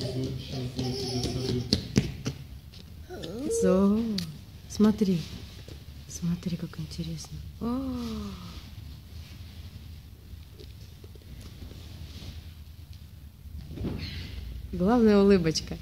Сейчас. Зо. Смотри. Смотри, как интересно. О. Главная улыбочка.